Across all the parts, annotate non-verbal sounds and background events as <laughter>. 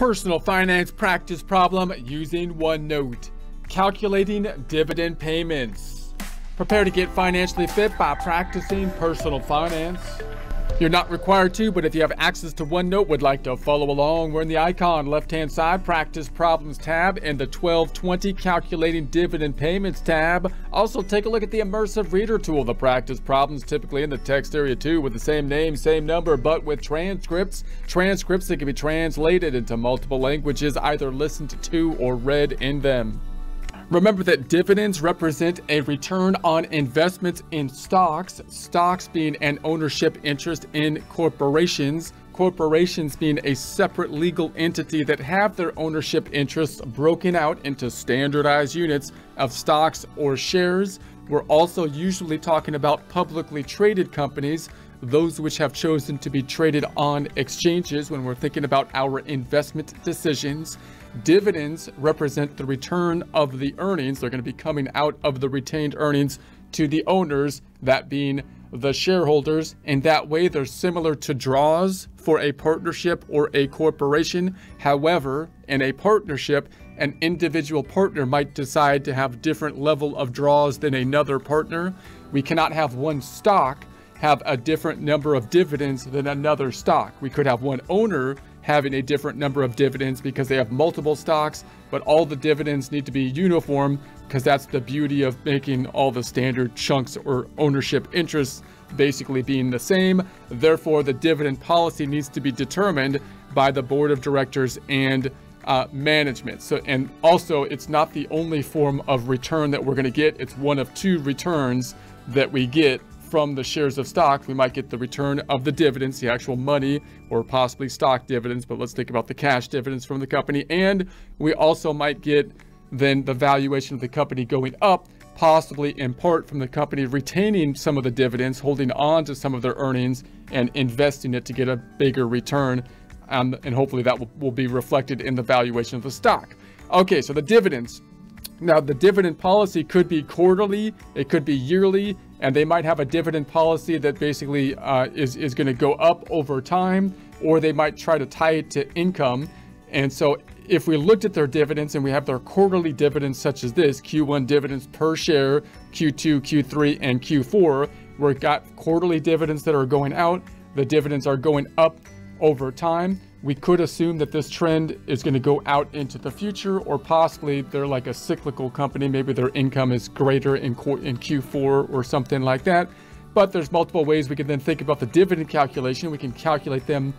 Personal finance practice problem using OneNote. Calculating dividend payments. Prepare to get financially fit by practicing personal finance. You're not required to, but if you have access to OneNote, would like to follow along, we're in the icon left-hand side, Practice Problems tab, and the 1220 Calculating Dividend Payments tab. Also, take a look at the Immersive Reader tool, the Practice Problems, typically in the text area too, with the same name, same number, but with transcripts. Transcripts that can be translated into multiple languages, either listened to or read in them. Remember that dividends represent a return on investments in stocks, stocks being an ownership interest in corporations, corporations being a separate legal entity that have their ownership interests broken out into standardized units of stocks or shares. We're also usually talking about publicly traded companies, those which have chosen to be traded on exchanges when we're thinking about our investment decisions. Dividends represent the return of the earnings. They're going to be coming out of the retained earnings to the owners, that being the shareholders. And that way, they're similar to draws for a partnership or a corporation. However, in a partnership, an individual partner might decide to have different level of draws than another partner. We cannot have one stock have a different number of dividends than another stock. We could have one owner having a different number of dividends because they have multiple stocks, but all the dividends need to be uniform because that's the beauty of making all the standard chunks or ownership interests basically being the same. Therefore, the dividend policy needs to be determined by the board of directors and uh, management. So, and also it's not the only form of return that we're going to get. It's one of two returns that we get from the shares of stock, we might get the return of the dividends, the actual money, or possibly stock dividends, but let's think about the cash dividends from the company. And we also might get then the valuation of the company going up, possibly in part from the company retaining some of the dividends, holding on to some of their earnings, and investing it to get a bigger return. Um, and hopefully that will, will be reflected in the valuation of the stock. Okay, so the dividends. Now, the dividend policy could be quarterly, it could be yearly, and they might have a dividend policy that basically uh, is, is going to go up over time, or they might try to tie it to income. And so if we looked at their dividends and we have their quarterly dividends such as this, Q1 dividends per share, Q2, Q3, and Q4, we've got quarterly dividends that are going out, the dividends are going up over time we could assume that this trend is going to go out into the future, or possibly they're like a cyclical company. Maybe their income is greater in, in Q4 or something like that. But there's multiple ways we can then think about the dividend calculation. We can calculate them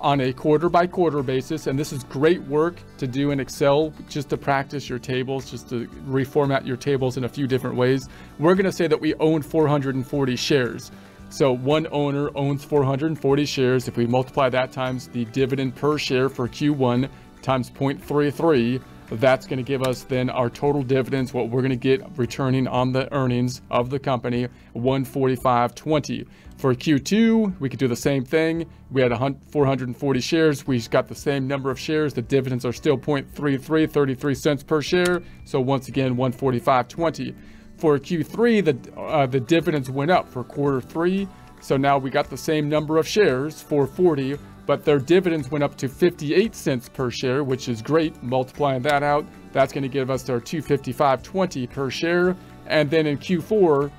on a quarter by quarter basis. And this is great work to do in Excel just to practice your tables, just to reformat your tables in a few different ways. We're going to say that we own 440 shares. So one owner owns 440 shares. If we multiply that times the dividend per share for Q1 times 0.33, that's going to give us then our total dividends, what we're going to get returning on the earnings of the company, 145.20. For Q2, we could do the same thing. We had 440 shares. We got the same number of shares. The dividends are still 0.33, 33 cents per share. So once again, 145.20. For Q3, the, uh, the dividends went up for quarter three. So now we got the same number of shares, 440, but their dividends went up to 58 cents per share, which is great. Multiplying that out, that's going to give us our 255.20 per share. And then in Q4,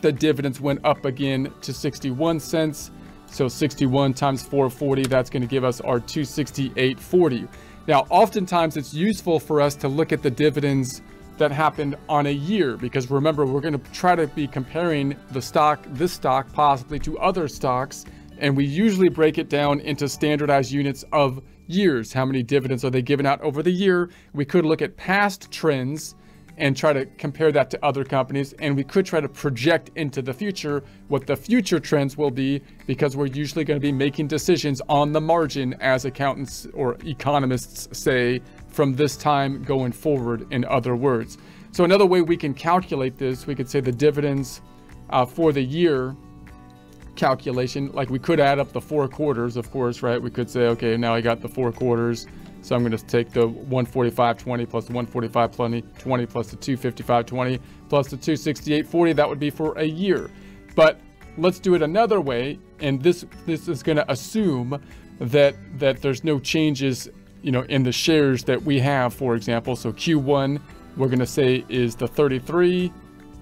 the dividends went up again to 61 cents. So 61 times 440, that's going to give us our 268.40. Now, oftentimes it's useful for us to look at the dividends that happened on a year because remember we're going to try to be comparing the stock this stock possibly to other stocks and we usually break it down into standardized units of years. How many dividends are they giving out over the year? We could look at past trends and try to compare that to other companies and we could try to project into the future what the future trends will be because we're usually going to be making decisions on the margin as accountants or economists say from this time going forward, in other words. So another way we can calculate this, we could say the dividends uh, for the year calculation, like we could add up the four quarters, of course, right? We could say, okay, now I got the four quarters. So I'm going to take the 145.20 plus the 145.20 plus the 255.20 plus the 268.40. That would be for a year. But let's do it another way. And this, this is going to assume that, that there's no changes you know, in the shares that we have, for example. So Q1, we're going to say is the 33,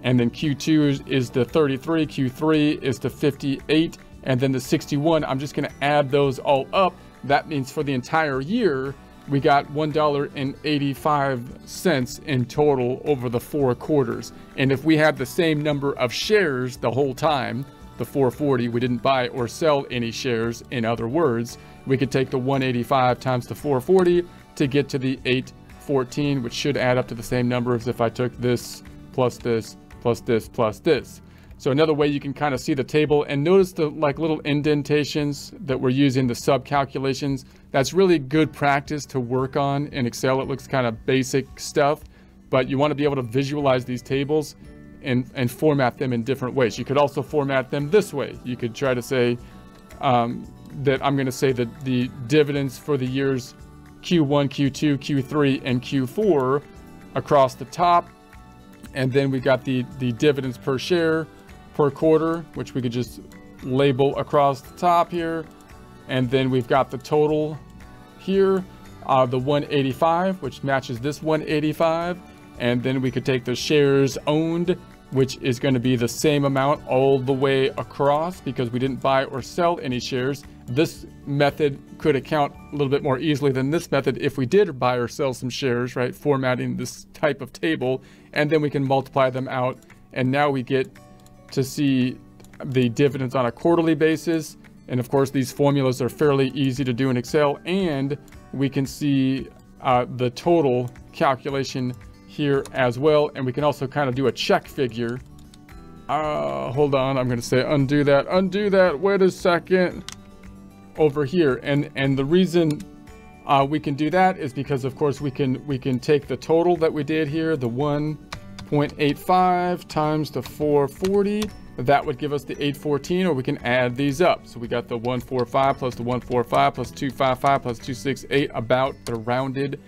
and then Q2 is, is the 33, Q3 is the 58, and then the 61. I'm just going to add those all up. That means for the entire year, we got $1.85 in total over the four quarters. And if we had the same number of shares the whole time, the 440, we didn't buy or sell any shares. In other words, we could take the 185 times the 440 to get to the 814, which should add up to the same number as if I took this plus this plus this plus this. So another way you can kind of see the table and notice the like little indentations that we're using, the sub calculations. That's really good practice to work on in Excel. It looks kind of basic stuff, but you want to be able to visualize these tables and, and format them in different ways. You could also format them this way. You could try to say um, that I'm going to say that the dividends for the years Q1, Q2, Q3, and Q4 across the top. And then we got the, the dividends per share per quarter, which we could just label across the top here. And then we've got the total here, uh, the 185, which matches this 185. And then we could take the shares owned, which is going to be the same amount all the way across because we didn't buy or sell any shares. This method could account a little bit more easily than this method if we did buy or sell some shares, right? Formatting this type of table, and then we can multiply them out. And now we get to see the dividends on a quarterly basis. And of course, these formulas are fairly easy to do in Excel. And we can see uh, the total calculation here as well. And we can also kind of do a check figure. Uh, hold on, I'm going to say undo that, undo that. Wait a second. Over here. And, and the reason uh, we can do that is because, of course, we can we can take the total that we did here, the 1.85 times the 440. That would give us the 814, or we can add these up. So we got the 145 plus the 145 plus 255 plus 268, about the rounded.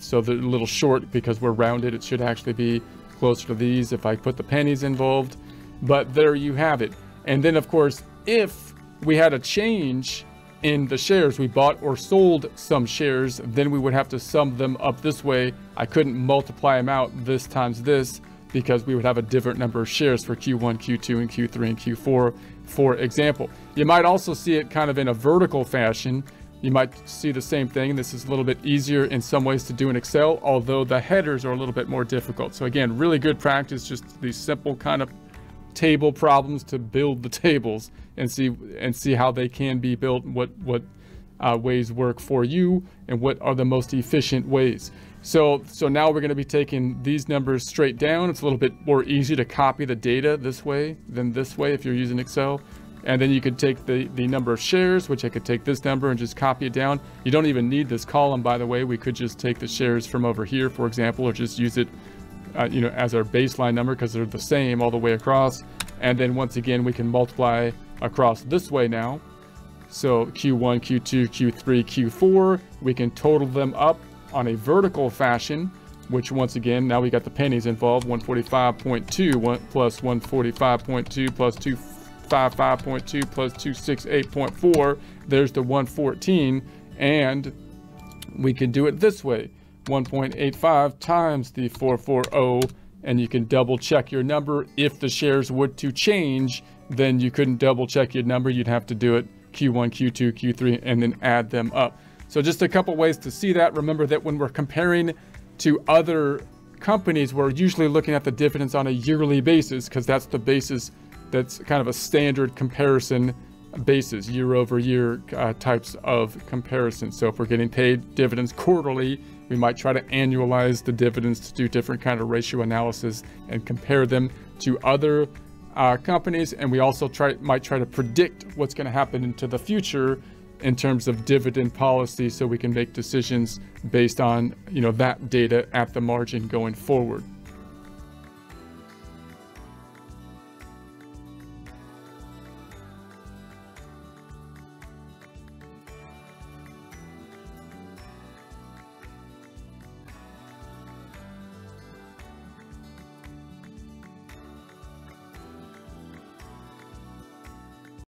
So they're a little short because we're rounded. It should actually be closer to these if I put the pennies involved. But there you have it. And then, of course, if we had a change in the shares, we bought or sold some shares, then we would have to sum them up this way. I couldn't multiply them out this times this because we would have a different number of shares for Q1, Q2, and Q3 and Q4, for example. You might also see it kind of in a vertical fashion. You might see the same thing. This is a little bit easier in some ways to do in Excel, although the headers are a little bit more difficult. So again, really good practice, just these simple kind of table problems to build the <laughs> tables and see and see how they can be built what what uh, ways work for you and what are the most efficient ways so so now we're going to be taking these numbers straight down it's a little bit more easy to copy the data this way than this way if you're using excel and then you could take the the number of shares which i could take this number and just copy it down you don't even need this column by the way we could just take the shares from over here for example or just use it uh, you know, as our baseline number because they're the same all the way across. And then once again, we can multiply across this way now. So Q1, Q2, Q3, Q4, we can total them up on a vertical fashion, which once again, now we got the pennies involved, 145.2 one, plus 145.2 plus 255.2 plus 268.4. There's the 114. And we can do it this way. 1.85 times the 440 and you can double check your number. If the shares were to change, then you couldn't double check your number. You'd have to do it Q1, Q2, Q3, and then add them up. So just a couple ways to see that. Remember that when we're comparing to other companies, we're usually looking at the dividends on a yearly basis because that's the basis that's kind of a standard comparison basis, year over year uh, types of comparison. So if we're getting paid dividends quarterly, we might try to annualize the dividends to do different kind of ratio analysis and compare them to other uh, companies. And we also try might try to predict what's going to happen into the future in terms of dividend policy so we can make decisions based on you know that data at the margin going forward.